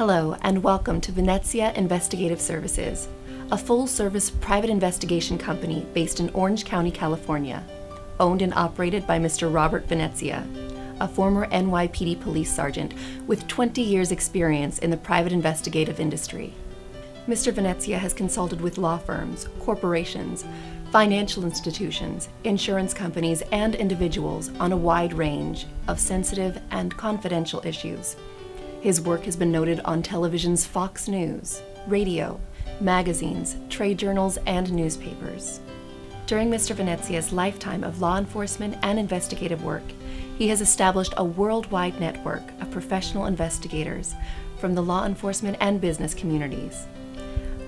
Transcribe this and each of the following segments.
Hello, and welcome to Venezia Investigative Services, a full service private investigation company based in Orange County, California, owned and operated by Mr. Robert Venezia, a former NYPD police sergeant with 20 years' experience in the private investigative industry. Mr. Venezia has consulted with law firms, corporations, financial institutions, insurance companies, and individuals on a wide range of sensitive and confidential issues. His work has been noted on television's Fox News, radio, magazines, trade journals, and newspapers. During Mr. Venezia's lifetime of law enforcement and investigative work, he has established a worldwide network of professional investigators from the law enforcement and business communities.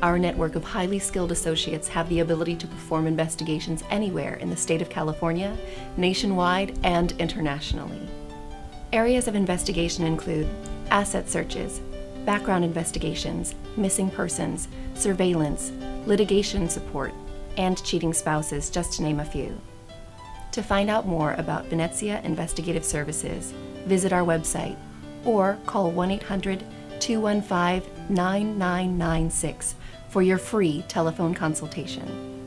Our network of highly skilled associates have the ability to perform investigations anywhere in the state of California, nationwide, and internationally. Areas of investigation include asset searches, background investigations, missing persons, surveillance, litigation support, and cheating spouses, just to name a few. To find out more about Venezia Investigative Services, visit our website or call 1 800 215 9996 for your free telephone consultation.